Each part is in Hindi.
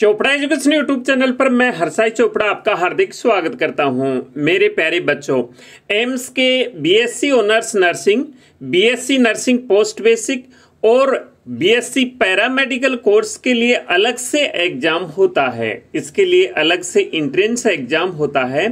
चोपड़ा एजुकेशन यूट्यूब चैनल पर मैं हरसाई चोपड़ा आपका हार्दिक स्वागत करता हूँ। मेरे प्यारे बच्चों, एम्स के BSc honours nursing BSc nursing post basic और बीएससी पैरामेडिकल कोर्स के लिए अलग से एग्ज़ाम होता है। इसके लिए अलग से इंट्रेंस एग्ज़ाम होता है।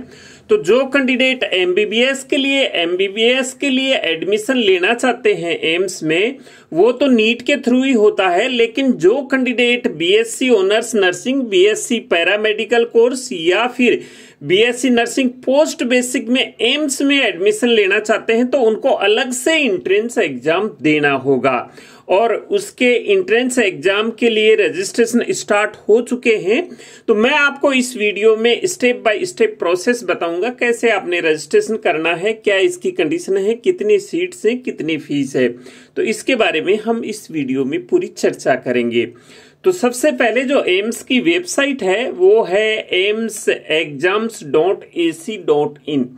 तो जो कैंडिडेट एमबीबीएस के लिए एमबीबीएस के लिए एडमिशन लेना चाहते हैं एम्स में, वो तो नीट के थ्रू ही होता है, लेकिन जो candidate BSc honours nursing BSc paramedical course या फिर बीएससी नर्सिंग पोस्ट बेसिक में एम्स में एडमिशन लेना चाहते हैं तो उनको अलग से इंट्रेंस एग्ज़ाम देना होगा। और उसके इंट्रेंस एग्ज़ाम के लिए रजिस्ट्रेशन स्टार्ट हो चुके हैं। तो मैं आपको इस वीडियो में स्टेप बाय स्टेप प्रोसेस बताऊँगा कैसे आपने रजिस्ट्रेशन करना है, क्या इसकी कंडीशन है, कितनी सीट्स है, कितनी फ़ीस है। तो इसके बारे में हम इस वीडियो में पूरी चर्चा करेंगे। तो सबसे पहले जो एम्स की वेबसाइट है, वो है AIIMS exams dot A C dot in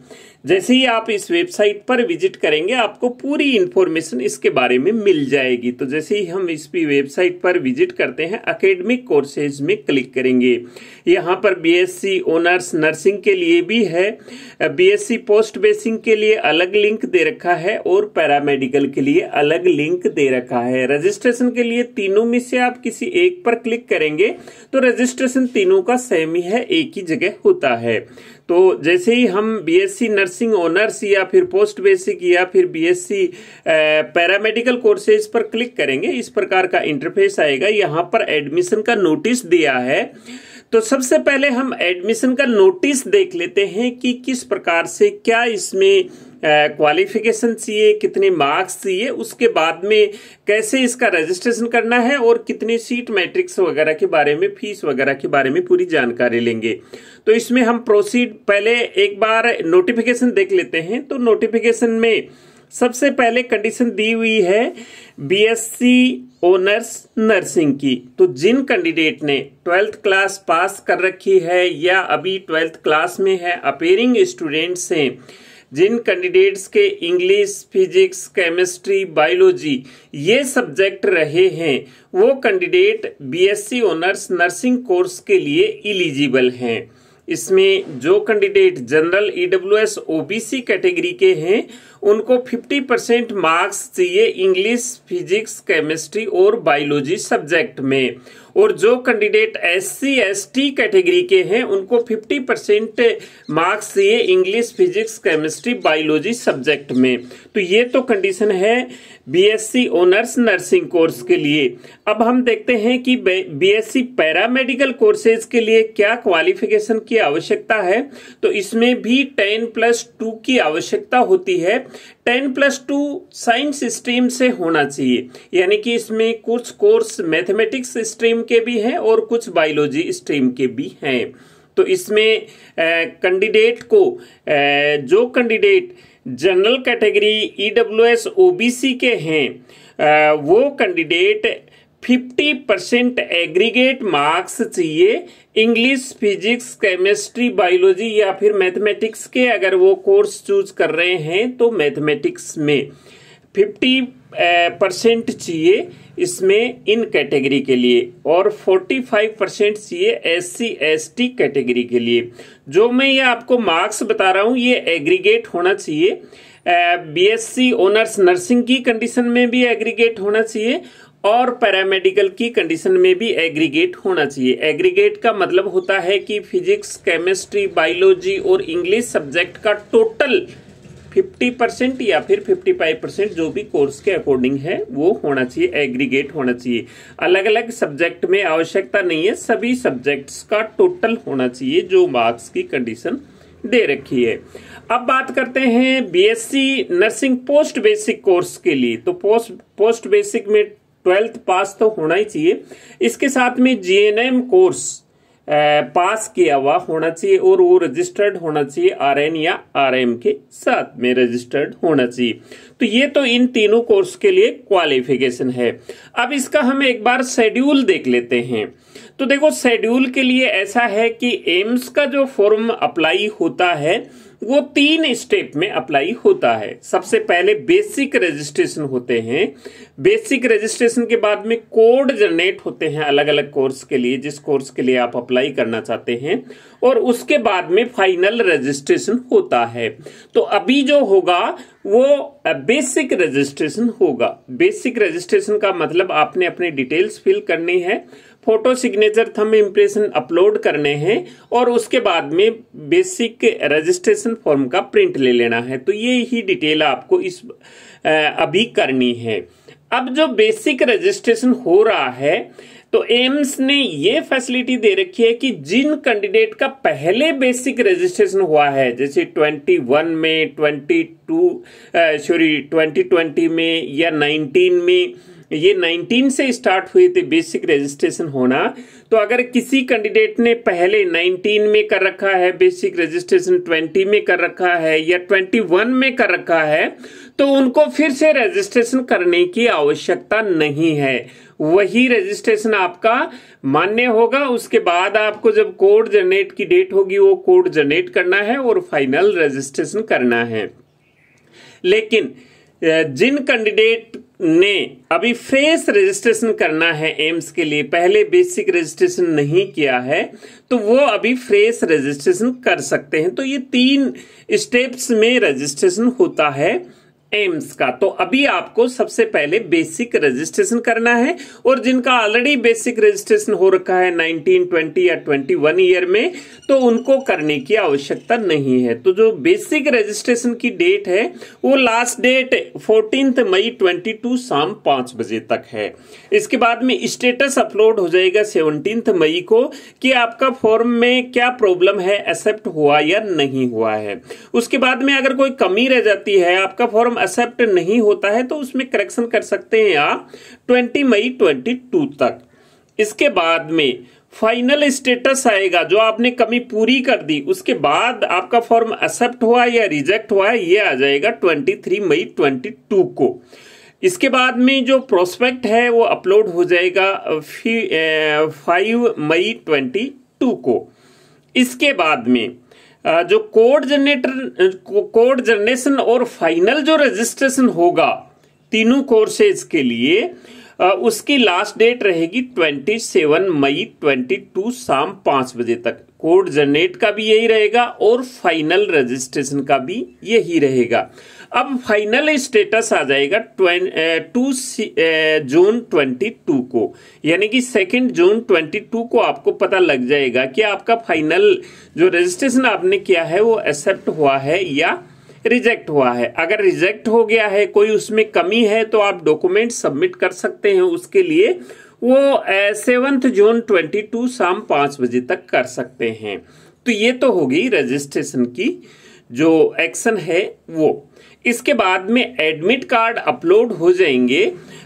जैसे ही आप इस वेबसाइट पर विज़िट करेंगे, आपको पूरी इंफॉर्मेशन इसके बारे में मिल जाएगी। तो जैसे ही हम इस भी वेबसाइट पर विज़िट करते हैं अकेडमिक कोर्सेज में क्लिक करेंगे। यहाँ पर बीएससी ऑनर्स नर्सिंग के लिए भी है बीएससी पोस्ट बेसिंग के लिए अलग लिंक दे रखा है और पैरामेडिकल के लिए अलग लिंक दे रखा है। रजिस्ट्रेशन के लिए तीनों में से आप किसी एक पर क्लिक करेंगे तो रजिस्ट्रेशन तीनों का सेम ही है, एक ही जगह होता है। तो जैसे ही हम बीएससी नर्सिंग ऑनर्स या फिर पोस्ट बेसिक या फिर बीएससी पैरामेडिकल कोर्सेज पर क्लिक करेंगे, इस प्रकार का इंटरफेस आएगा। यहाँ पर एडमिशन का नोटिस दिया है। तो सबसे पहले हम एडमिशन का नोटिस देख लेते हैं कि किस प्रकार से क्या इसमें क्वालिफिकेशन चाहिए, कितने मार्क्स चाहिए, उसके बाद में कैसे इसका रजिस्ट्रेशन करना है और कितनी सीट मैट्रिक्स वगैरह के बारे में फ़ीस वगैरह के बारे में पूरी जानकारी लेंगे। तो इसमें हम प्रोसीड पहले एक बार नोटिफिकेशन देख लेते हैं। तो नोटिफिकेशन में सबसे पहले कंडीशन दी हुई है बीएससी ऑनर्स नर्सिंग की। तो जिन कैंडिडेट ने ट्वेल्थ क्लास पास कर रखी है या अभी ट्वेल्थ क्लास में है अपेयरिंग स्टूडेंट्स हैं, जिन कैंडिडेट्स के इंग्लिश फिजिक्स केमिस्ट्री बायोलॉजी ये सब्जेक्ट रहे हैं, वो candidate BSc honours nursing course के लिए इलिजिबल हैं। इसमें जो candidate general EWS OBC category के हैं उनको 50 परसेंट मार्क्स चाहिए इंग्लिश फिजिक्स केमिस्ट्री और बायोलॉजी सब्जेक्ट में। और जो candidate S C S T category के हैं, उनको 50 परसेंट मार्क्स चाहिए English physics chemistry biology subject में। तो ये तो कंडीशन है बीएससी ऑनर्स नर्सिंग कोर्स के लिए। अब हम देखते हैं कि बीएससी पैरामेडिकल कोर्सेज के लिए क्या क्वालिफिकेशन की आवश्यकता है। तो इसमें भी 10 प्लस टू की आवश्यकता होती है। Ten plus two science stream से होना चाहिए। यानी कि इसमें कुछ कोर्स मैथमेटिक्स स्ट्रीम के भी हैं और कुछ बायोलॉजी स्ट्रीम के भी हैं। तो इसमें कैंडिडेट को आ, जो candidate general category EWS OBC के हैं वो candidate fifty percent aggregate marks चाहिए। इंग्लिश फिजिक्स केमिस्ट्री बायोलॉजी या फिर मैथमेटिक्स के अगर वो कोर्स चूज़ कर रहे हैं तो मैथमेटिक्स में। फिफ्टी परसेंट चाहिए इसमें इन कैटेगरी के लिए और 45 परसेंट चाहिए S C S T category के लिए। जो मैं ये आपको मार्क्स बता रहा हूँ, ये एग्रीगेट होना चाहिए। बीएससी ऑनर्स नर्सिंग की कंडीशन में भी एग्रीगेट होना चाहिए और पैरामेडिकल की कंडीशन में भी एग्रीगेट होना चाहिए। एग्रीगेट का मतलब होता है कि फिजिक्स केमिस्ट्री बायोलॉजी और इंग्लिश सब्जेक्ट का टोटल 50 परसेंट या फिर 55 परसेंट जो भी कोर्स के अकॉर्डिंग है, वो होना चाहिए एग्रीगेट होना चाहिए। अलग अलग सब्जेक्ट में आवश्यकता नहीं है, सभी सब्जेक्ट्स का टोटल होना चाहिए जो मार्क्स की कंडीशन दे रखी है। अब बात करते हैं BSc nursing post basic course के लिए। तो पोस्ट पोस्ट बेसिक में ट्वेल्थ पास तो होना ही चाहिए। इसके साथ में जीएनएम कोर्स पास किया हुआ होना चाहिए और वो रजिस्टर्ड होना चाहिए आरएन या आरएम के साथ में रजिस्टर्ड होना चाहिए। तो ये तो इन तीनों कोर्स के लिए क्वालिफिकेशन है। अब इसका हम एक बार शेड्यूल देख लेते हैं। तो देखो शेड्यूल के लिए ऐसा है कि एम्स का जो फॉर्म अप्लाई होता है वो तीन स्टेप में अप्लाई होता है। सबसे पहले बेसिक रजिस्ट्रेशन होते हैं। बेसिक रजिस्ट्रेशन के बाद में कोड जनरेट होते हैं अलग अलग कोर्स के लिए, जिस कोर्स के लिए आप अप्लाई करना चाहते हैं। और उसके बाद में फाइनल रजिस्ट्रेशन होता है। तो अभी जो होगा, वो बेसिक रजिस्ट्रेशन होगा। बेसिक रजिस्ट्रेशन का मतलब आपने अपने डिटेल्स फिल करनी है। Photo signature thumb impression upload करने हैं और उसके बाद में बेसिक रजिस्ट्रेशन फॉर्म का प्रिंट ले लेना है। तो ये ही डिटेल आपको इस अभी करनी है। अब जो बेसिक रजिस्ट्रेशन हो रहा है तो एम्स ने ये फैसिलिटी दे रखी है कि जिन कैंडिडेट का पहले बेसिक रजिस्ट्रेशन हुआ है, जैसे 21 में 22 सॉरी 2020 में या 19 में ये 19 से स्टार्ट हुए थे बेसिक रजिस्ट्रेशन होना। तो अगर किसी कैंडिडेट ने पहले 19 में कर रखा है, बेसिक रजिस्ट्रेशन 20 में कर रखा है या 21 में कर रखा है तो उनको फिर से रजिस्ट्रेशन करने की आवश्यकता नहीं है। वही रजिस्ट्रेशन आपका मान्य होगा। उसके बाद आपको जब कोड जनरेट की डेट होगी, वो कोड जनरेट करना है और फाइनल रजिस्ट्रेशन करना है। लेकिन जिन कैंडिडेट ने अभी फेस रजिस्ट्रेशन करना है एम्स के लिए, पहले बेसिक रजिस्ट्रेशन नहीं किया है तो वो अभी फ्रेश रजिस्ट्रेशन कर सकते हैं। तो ये तीन स्टेप्स में रजिस्ट्रेशन होता है। एम्स का। तो अभी आपको सबसे पहले बेसिक रजिस्ट्रेशन करना है और जिनका ऑलरेडी बेसिक रजिस्ट्रेशन हो रखा है 19, 20 या 21 ईयर में तो उनको करने की आवश्यकता नहीं है। तो जो बेसिक रजिस्ट्रेशन की डेट है वो लास्ट डेट फोर्टीन मई 22 शाम पाँच बजे तक है। इसके बाद में स्टेटस अपलोड हो जाएगा सेवनटीन मई को कि आपका फॉर्म में क्या प्रॉब्लम है एक्सेप्ट हुआ या नहीं हुआ है। उसके बाद में अगर कोई कमी रह जाती है आपका फॉर्म एक्सेप्ट नहीं होता है तो उसमें करेक्शन कर सकते हैं आप 20 मई 22 तक। इसके बाद में फाइनल स्टेटस आएगा, जो आपने कमी पूरी कर दी, उसके बाद आपका फॉर्म एक्सेप्ट हुआ या रिजेक्ट हुआ, ये आ जाएगा 23 मई 22 को। इसके बाद में जो प्रोस्पेक्ट है, वो अपलोड हो जाएगा फाइव मई 22 को। इसके बाद में जो कोड जनरेटर कोड जनरेशन और फाइनल जो रजिस्ट्रेशन होगा तीनों कोर्सेज के लिए उसकी लास्ट डेट रहेगी 27 मई 22 शाम पाँच बजे तक। कोड जनरेट का भी यही रहेगा और फाइनल रजिस्ट्रेशन का भी यही रहेगा। अब फाइनल स्टेटस आ जाएगा टू जून ट्वेंटी टू को। यानी कि सेकेंड जून ट्वेंटी टू को आपको पता लग जाएगा कि आपका फाइनल जो रजिस्ट्रेशन आपने किया है, वो एक्सेप्ट हुआ है या रिजेक्ट हुआ है। अगर रिजेक्ट हो गया है, कोई उसमें कमी है तो आप डॉक्यूमेंट सबमिट कर सकते हैं उसके लिए। वो सेवंथ जून ट्वेंटी टू शाम पाँच बजे तक कर सकते हैं। तो ये तो होगी रजिस्ट्रेशन की जो एक्शन है वो। इसके बाद में एडमिट कार्ड अपलोड हो जाएँगे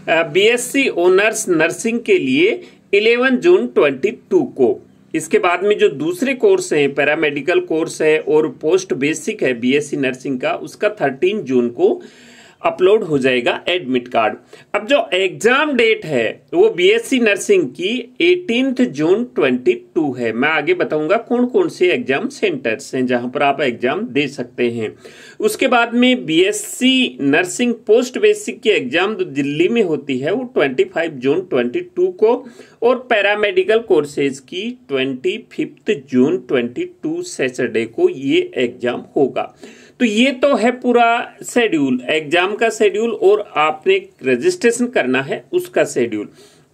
बीएससी ओनर्स नर्सिंग के लिए 11 जून 22 को। इसके बाद में जो दूसरे कोर्स हैं पैरामेडिकल कोर्स है और पोस्ट बेसिक है बीएससी नर्सिंग का, उसका 13 जून को अपलोड हो जाएगा एडमिट कार्ड। अब जो एग्ज़ाम डेट है, वो बीएससी नर्सिंग की एटीन जून 22 है। मैं आगे बताऊँगा कौन कौन से एग्ज़ाम सेंटर्स हैं जहाँ पर आप एग्ज़ाम दे सकते हैं। उसके बाद में बीएससी नर्सिंग पोस्ट बेसिक की एग्ज़ाम जो दिल्ली में होती है, वो 25 जून 22 को और पैरामेडिकल कोर्सेज की ट्वेंटी जून 22 सैटरडे को ये एग्ज़ाम होगा। तो ये तो है पूरा शेड्यूल, एग्ज़ाम का शेड्यूल और आपने रजिस्ट्रेशन करना है उसका शेड्यूल।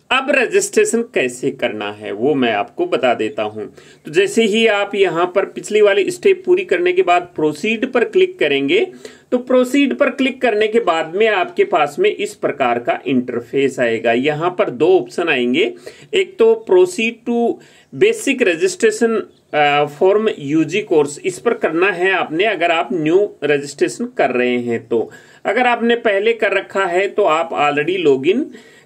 अब रजिस्ट्रेशन कैसे करना है वो मैं आपको बता देता हूँ। तो जैसे ही आप यहाँ पर पिछली वाली स्टेप पूरी करने के बाद प्रोसीड पर क्लिक करेंगे तो प्रोसीड पर क्लिक करने के बाद में आपके पास में इस प्रकार का इंटरफेस आएगा। यहाँ पर दो ऑप्शन आएँगे। एक तो proceed to basic registration form UG course इस पर करना है आपने अगर आप न्यू रजिस्ट्रेशन कर रहे हैं तो। अगर आपने पहले कर रखा है तो आप ऑलरेडी लॉगिन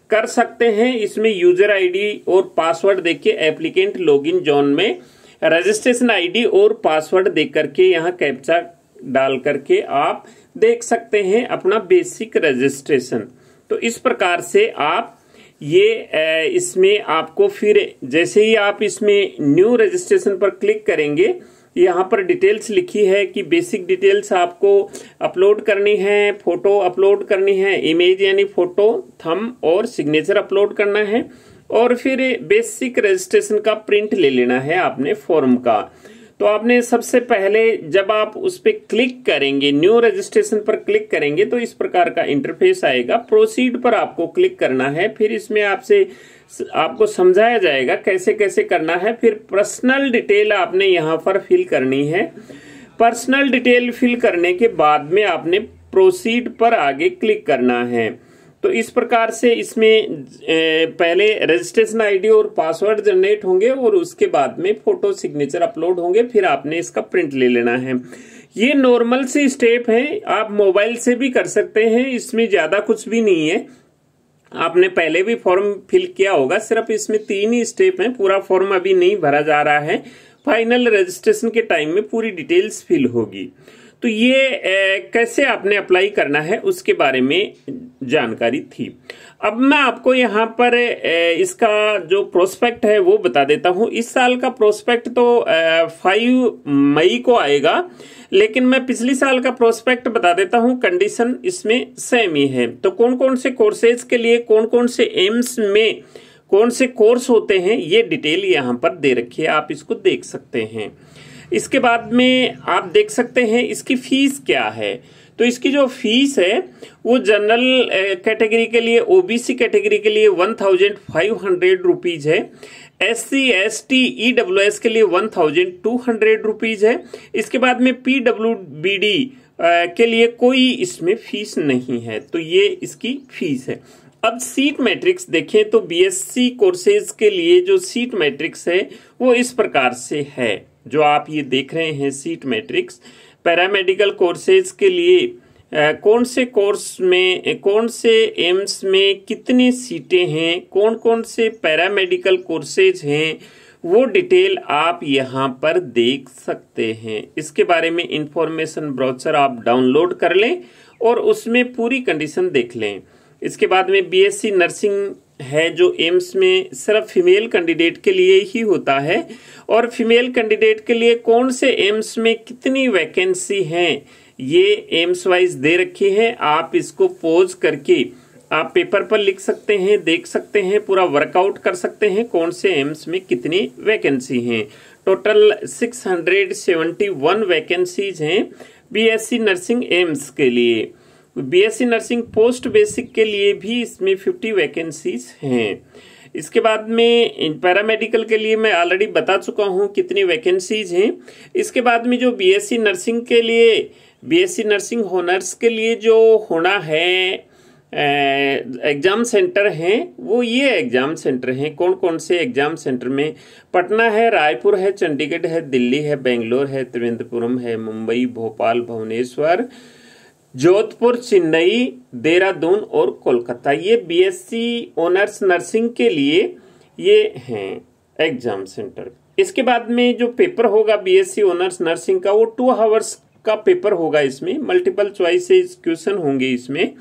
कर सकते हैं। इसमें यूज़र आईडी और पासवर्ड देखिए एप्लीकेंट लॉगिन जोन में। रजिस्ट्रेशन आईडी और पासवर्ड देख करके यहाँ कैप्चा डाल करके आप देख सकते हैं अपना बेसिक रजिस्ट्रेशन तो इस प्रकार से आप ये इसमें आपको फिर जैसे ही आप इसमें न्यू रजिस्ट्रेशन पर क्लिक करेंगे, यहाँ पर डिटेल्स लिखी है कि बेसिक डिटेल्स आपको अपलोड करनी है फ़ोटो अपलोड करनी है इमेज यानी फ़ोटो थम और सिग्नेचर अपलोड करना है। और फिर बेसिक रजिस्ट्रेशन का प्रिंट ले लेना है आपने फॉर्म का। तो आपने सबसे पहले जब आप उस पर क्लिक करेंगे न्यू रजिस्ट्रेशन पर क्लिक करेंगे तो इस प्रकार का इंटरफेस आएगा। प्रोसीड पर आपको क्लिक करना है, फिर इसमें आपसे आपको समझाया जाएगा कैसे कैसे करना है। फिर पर्सनल डिटेल आपने यहाँ पर फिल करनी है। पर्सनल डिटेल फिल करने के बाद में आपने प्रोसीड पर आगे क्लिक करना है। तो इस प्रकार से इसमें पहले रजिस्ट्रेशन आईडी और पासवर्ड जनरेट होंगे और उसके बाद में फ़ोटो सिग्नेचर अपलोड होंगे, फिर आपने इसका प्रिंट ले लेना है। ये नॉर्मल से स्टेप है, आप मोबाइल से भी कर सकते हैं, इसमें ज़्यादा कुछ भी नहीं है। आपने पहले भी फॉर्म फिल किया होगा, सिर्फ़ इसमें तीन ही स्टेप हैं, पूरा फॉर्म अभी नहीं भरा जा रहा है। फाइनल रजिस्ट्रेशन के टाइम में पूरी डिटेल्स फिल होगी। तो ये ए, कैसे आपने अप्लाई करना है उसके बारे में जानकारी थी। अब मैं आपको यहाँ पर ए, इसका जो प्रोस्पेक्ट है वो बता देता हूँ। इस साल का प्रोस्पेक्ट तो फाइव मई को आएगा लेकिन मैं पिछली साल का प्रोस्पेक्ट बता देता हूँ कंडीशन इसमें सेम ही है। तो कौन कौन से कोर्सेज के लिए कौन कौन से एम्स में कौन से कोर्स होते हैं ये डिटेल यहाँ पर दे रखी है आप इसको देख सकते हैं। इसके बाद में आप देख सकते हैं इसकी फ़ीस क्या है। तो इसकी जो फ़ीस है, वो जनरल कैटेगरी के लिए, ओबीसी कैटेगरी के लिए one thousand five hundred rupees है। S C S T E W S के लिए one thousand two hundred rupees है। इसके बाद में पी डब्ल्यू बी डी के लिए कोई इसमें फ़ीस नहीं है। तो ये इसकी फ़ीस है। अब सीट मैट्रिक्स देखें तो बीएससी कोर्सेज के लिए जो सीट मैट्रिक्स है, वो इस प्रकार से है। जो आप ये देख रहे हैं सीट मैट्रिक्स, पैरामेडिकल कोर्सेज के लिए कौन से कोर्स में कौन से एम्स में कितनी सीटें हैं कौन कौन से पैरामेडिकल कोर्सेज हैं, वो डिटेल आप यहाँ पर देख सकते हैं। इसके बारे में इंफॉर्मेशन ब्राउचर आप डाउनलोड कर लें और उसमें पूरी कंडीशन देख लें। इसके बाद में बीएससी नर्सिंग है जो एम्स में सिर्फ़ फीमेल कैंडिडेट के लिए ही होता है। और फीमेल कैंडिडेट के लिए कौन से एम्स में कितनी वैकेंसी हैं, ये एम्स वाइज दे रखी है। आप इसको पोज करके आप पेपर पर लिख सकते हैं, देख सकते हैं, पूरा वर्कआउट कर सकते हैं कौन से एम्स में कितनी वैकेंसी हैं। टोटल 671 वैकेंसीज हैं बीएससी नर्सिंग एम्स के लिए। बीएससी नर्सिंग पोस्ट बेसिक के लिए भी इसमें 50 वैकेंसीज हैं। इसके बाद में पैरामेडिकल के लिए मैं ऑलरेडी बता चुका हूँ कितनी वैकेंसीज हैं। इसके बाद में जो बीएससी नर्सिंग के लिए बीएससी नर्सिंग होनर्स के लिए जो होना है एग्ज़ाम सेंटर हैं, वो ये एग्ज़ाम सेंटर हैं। कौन कौन से एग्ज़ाम सेंटर में? पटना है, रायपुर है, चंडीगढ़ है, दिल्ली है, बेंगलोर है, त्रिवेंद्रपुरम है, मुंबई, भोपाल, भुवनेश्वर जोधपुर, चेन्नई, देहरादून और कोलकाता। ये बीएससी ऑनर्स नर्सिंग के लिए ये हैं एग्ज़ाम सेंटर इसके बाद में जो पेपर होगा बीएससी ऑनर्स नर्सिंग का, वो टू हावर्स का पेपर होगा इसमें। मल्टीपल चॉइसेस क्वेश्चन होंगे इसमें।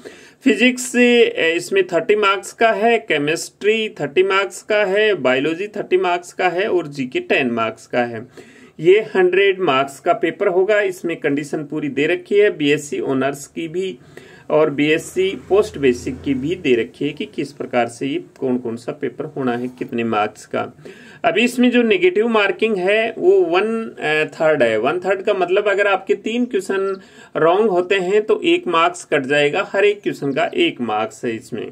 फिजिक्स इसमें थर्टी मार्क्स का है केमिस्ट्री थर्टी मार्क्स का है बायोलॉजी थर्टी मार्क्स का है और जीके टेन मार्क्स का है। ये हंड्रेड मार्क्स का पेपर होगा, इसमें कंडीशन पूरी दे रखी है बीएससी ऑनर्स की भी और बीएससी पोस्ट बेसिक की भी दे रखी है कि किस प्रकार से ये कौन कौन सा पेपर होना है, कितने मार्क्स का। अभी इसमें जो नेगेटिव मार्किंग है, वो वन थर्ड है। वन थर्ड का मतलब अगर आपके तीन क्वेश्चन रॉन्ग होते हैं तो एक मार्क्स कट जाएगा, हर एक क्वेश्चन का एक मार्क्स है इसमें।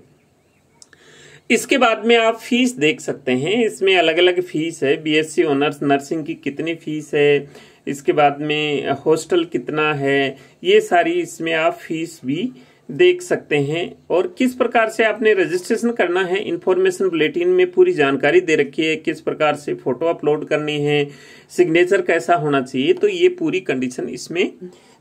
इसके बाद में आप फ़ीस देख सकते हैं। इसमें अलग अलग फ़ीस है। बीएससी ऑनर्स नर्सिंग की कितनी फ़ीस है? इसके बाद में हॉस्टल कितना है? ये सारी इसमें आप फ़ीस भी देख सकते हैं। और किस प्रकार से आपने रजिस्ट्रेशन करना है? इंफॉर्मेशन बुलेटिन में पूरी जानकारी दे रखी है। किस प्रकार से फ़ोटो अपलोड करनी है? सिग्नेचर कैसा होना चाहिए? तो ये पूरी कंडीशन इसमें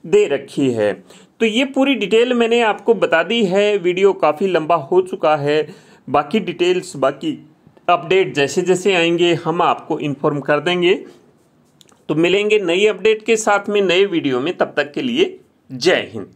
दे रखी है। तो ये पूरी डिटेल मैंने आपको बता दी है। वीडियो काफ़ी लंबा हो चुका है। बाकी डिटेल्स बाकी अपडेट जैसे जैसे आएँगे, हम आपको इन्फॉर्म कर देंगे। तो मिलेंगे नई अपडेट के साथ में, नए वीडियो में, तब तक के लिए जय हिंद।